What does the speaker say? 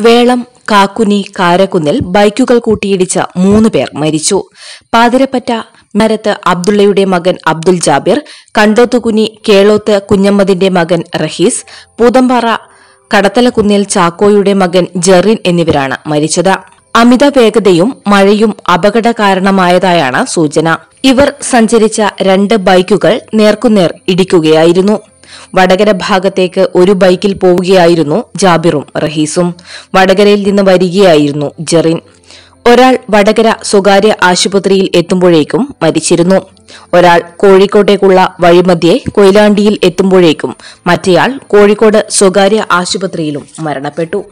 വേളം കാക്കുനി കാരക്കുന്നിൽ ബൈക്കുകൾ കൂട്ടിയിടിച്ച മൂന്ന് പേർ മരിച്ചു. പാതിരപ്പറ്റ മരത്ത് അബ്ദുള്ളയുടെ മകൻ അബ്ദുൽ ജാബിർ കണ്ടോത്തുകുനി കേളോത്ത് കുഞ്ഞമ്മദിന്റെ മകൻ റഹീസ് പൂതമ്പാറ കടത്തലക്കുന്നിൽ ചാക്കോയുടെ മകൻ ജെറിൻ എന്നിവരാണ് മരിച്ചത്. അമിത വേഗതയും മഴയും അപകട കാരണമായതായാണ് സൂചന. ഇവർ സഞ്ചരിച്ച രണ്ട് ബൈക്കുകൾ നേർക്കുനേർ ഇടിക്കുകയായിരുന്നു. വടകര ഭാഗത്തേക്ക് ഒരു ബൈക്കിൽ പോവുകയായിരുന്നു ജാബിറും റഹീസും. വടകരയിൽ നിന്ന് വരികയായിരുന്നു ജെറിൻ. ഒരാൾ വടകര സ്വകാര്യ ആശുപത്രിയിൽ എത്തുമ്പോഴേക്കും മരിച്ചിരുന്നു. ഒരാൾ കോഴിക്കോട്ടേക്കുള്ള വഴിമധ്യേ കൊയിലാണ്ടിയിൽ എത്തുമ്പോഴേക്കും മറ്റേയാൾ കോഴിക്കോട് സ്വകാര്യ ആശുപത്രിയിലും മരണപ്പെട്ടു.